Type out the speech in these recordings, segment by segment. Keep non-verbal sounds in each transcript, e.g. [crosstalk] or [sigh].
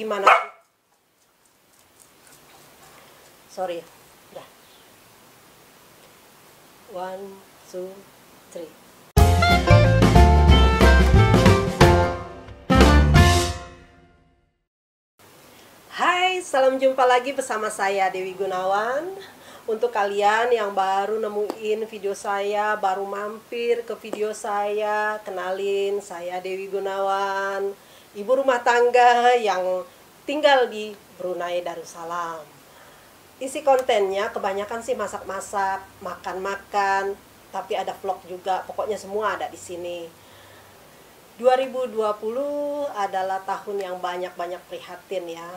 gimana? Sorry, udah. One, two, three. Hai, salam jumpa lagi bersama saya Dewi Gunawan. Untuk kalian yang baru nemuin video saya, baru mampir ke video saya, kenalin saya Dewi Gunawan, ibu rumah tangga yang tinggal di Brunei Darussalam. Isi kontennya kebanyakan sih masak-masak, makan-makan, tapi ada vlog juga. Pokoknya semua ada di sini. 2020 adalah tahun yang banyak-banyak prihatin ya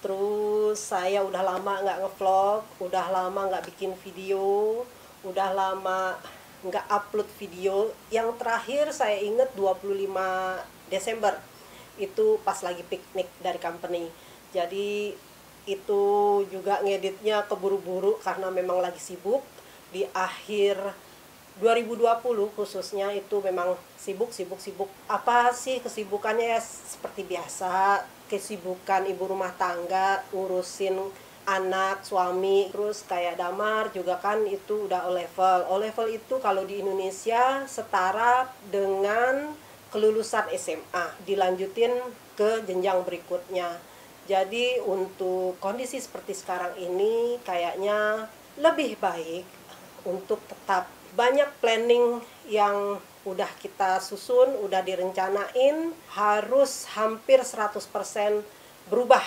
terus saya udah lama nggak ngevlog udah lama nggak bikin video udah lama nggak upload video yang terakhir saya inget 25 Desember itu pas lagi piknik dari company. Jadi itu juga ngeditnya keburu-buru karena memang lagi sibuk. Di akhir 2020 khususnya itu memang sibuk sibuk sibuk. Apa sih kesibukannya? Ya seperti biasa kesibukan ibu rumah tangga ngurusin anak suami terus kayak damar juga kan itu udah O level. O level itu kalau di Indonesia setara dengan kelulusan SMA dilanjutin ke jenjang berikutnya jadi untuk kondisi seperti sekarang ini kayaknya lebih baik untuk tetap banyak planning yang udah kita susun, udah direncanain, harus hampir 100% berubah.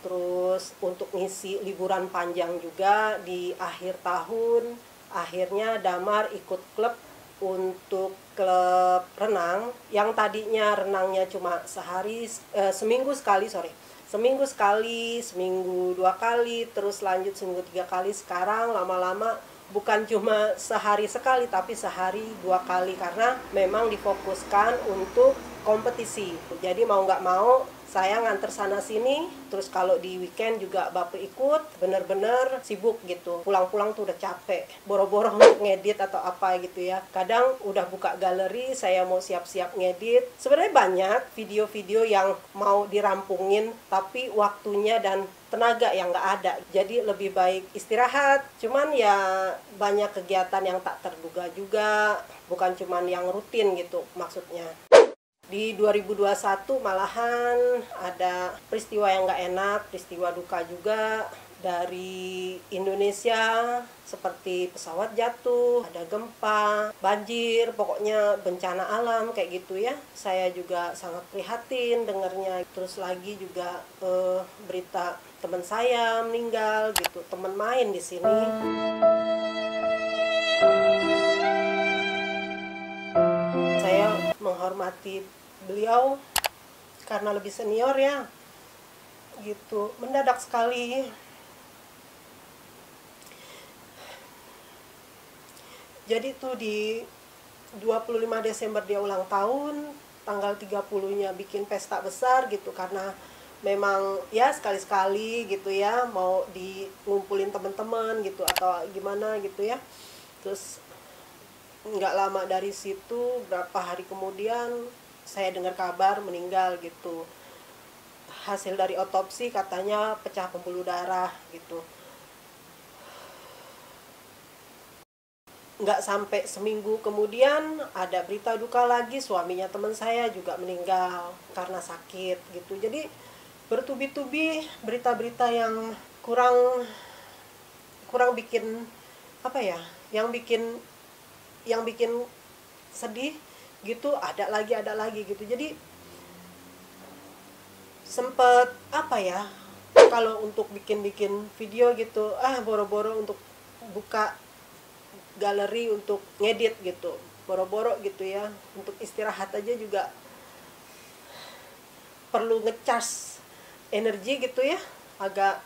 Terus untuk ngisi liburan panjang juga di akhir tahun, akhirnya Damar ikut klub untuk klub renang yang tadinya renangnya cuma sehari eh, seminggu sekali sorry seminggu sekali seminggu dua kali terus lanjut seminggu tiga kali sekarang lama-lama bukan cuma sehari sekali tapi sehari dua kali karena memang difokuskan untuk kompetisi. Jadi mau nggak mau saya nganter sana sini terus kalau di weekend juga bapak ikut bener-bener sibuk gitu. Pulang-pulang tuh udah capek boro-boro [laughs] ngedit atau apa gitu ya. Kadang udah buka galeri saya mau siap-siap ngedit. Sebenarnya banyak video-video yang mau dirampungin tapi waktunya dan tenaga yang nggak ada. Jadi lebih baik istirahat. Cuman ya banyak kegiatan yang tak terduga juga. Bukan cuman yang rutin gitu maksudnya di 2021 malahan ada peristiwa yang nggak enak, peristiwa duka juga dari Indonesia seperti pesawat jatuh, ada gempa, banjir, pokoknya bencana alam kayak gitu ya. Saya juga sangat prihatin dengarnya. Terus lagi juga eh, berita teman saya meninggal gitu, teman main di sini. Menghormati beliau karena lebih senior ya gitu. Mendadak sekali. Jadi tuh di 25 Desember dia ulang tahun tanggal 30 nya bikin pesta besar gitu karena memang ya sekali-sekali gitu ya mau dikumpulin teman-teman gitu atau gimana gitu ya. Terus nggak lama dari situ berapa hari kemudian saya dengar kabar meninggal gitu. Hasil dari otopsi katanya pecah pembuluh darah gitu. Nggak sampai seminggu kemudian ada berita duka lagi suaminya teman saya juga meninggal karena sakit gitu. Jadi bertubi-tubi berita-berita yang kurang kurang bikin apa ya yang bikin yang bikin sedih gitu ada lagi ada lagi gitu. Jadi sempet apa ya kalau untuk bikin-bikin video gitu ah boro-boro untuk buka galeri untuk ngedit gitu boro-boro gitu ya. Untuk istirahat aja juga perlu ngecas energi gitu ya agak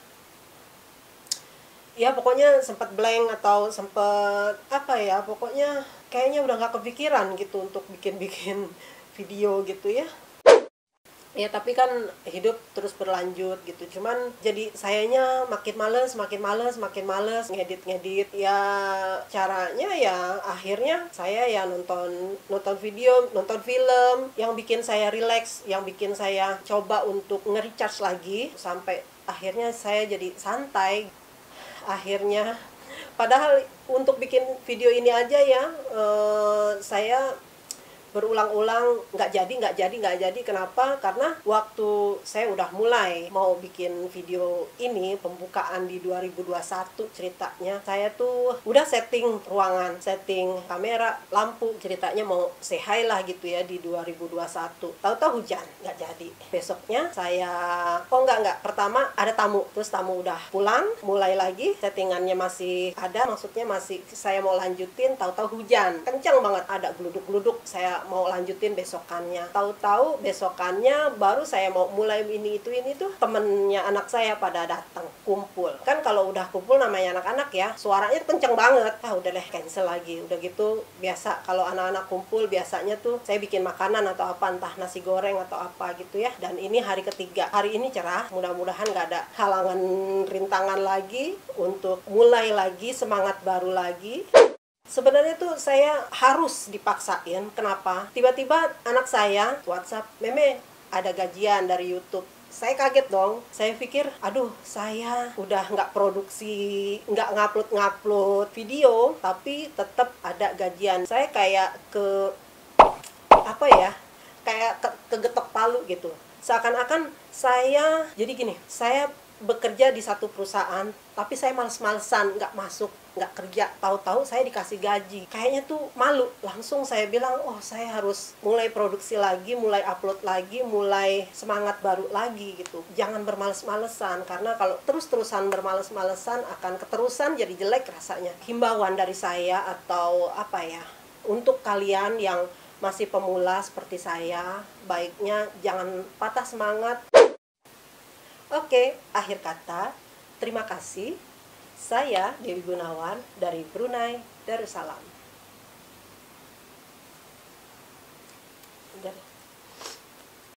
ya pokoknya sempat blank atau sempat apa ya pokoknya kayaknya udah nggak kepikiran gitu untuk bikin-bikin [laughs] video gitu ya. Ya tapi kan hidup terus berlanjut gitu. Cuman jadi sayanya makin males makin males makin males ngedit ngedit ya caranya ya akhirnya saya ya nonton nonton video nonton film. Yang bikin saya relax yang bikin saya coba untuk nge-recharge lagi. Sampai akhirnya saya jadi santai akhirnya. Padahal untuk bikin video ini aja ya eh, saya berulang-ulang nggak jadi nggak jadi nggak jadi. Kenapa? Karena waktu saya udah mulai mau bikin video ini pembukaan di 2021 ceritanya saya tuh udah setting ruangan setting kamera lampu ceritanya mau sehat lah gitu ya di 2021 tahu-tahu hujan nggak jadi. Besoknya saya oh nggak nggak. Pertama ada tamu terus tamu udah pulang mulai lagi. Settingannya masih ada maksudnya masih saya mau lanjutin tahu-tahu hujan. Kencang banget ada geluduk-geluduk. Saya mau lanjutin besokannya. Tahu-tahu besokannya baru saya mau mulai ini itu ini tuh temennya anak saya pada datang kumpul. Kan kalau udah kumpul namanya anak-anak ya suaranya kenceng banget. Ah udah deh cancel lagi. Udah gitu biasa kalau anak-anak kumpul biasanya tuh saya bikin makanan atau apa entah nasi goreng atau apa gitu ya. Dan ini hari ketiga. Hari ini cerah mudah-mudahan nggak ada halangan rintangan lagi untuk mulai lagi semangat baru lagi Sebenarnya tuh saya harus dipaksain. Kenapa? Tiba-tiba anak saya WhatsApp, Meme ada gajian dari YouTube. Saya kaget dong. Saya pikir, aduh, saya udah nggak produksi, nggak ngupload-ngupload video, tapi tetap ada gajian. Saya kayak ke apa ya? Kayak ke, kegetok palu gitu. Seakan-akan saya jadi gini, saya bekerja di satu perusahaan tapi saya males-malesan nggak masuk nggak kerja. Tahu-tahu saya dikasih gaji. Kayaknya tuh malu. Langsung saya bilang oh saya harus mulai produksi lagi mulai upload lagi mulai semangat baru lagi gitu. Jangan bermales-malesan karena kalau terus-terusan bermales-malesan akan keterusan jadi jelek rasanya. Himbauan dari saya atau apa ya untuk kalian yang masih pemula seperti saya baiknya jangan patah semangat Oke, akhir kata, terima kasih. Saya Dewi Gunawan dari Brunei Darussalam.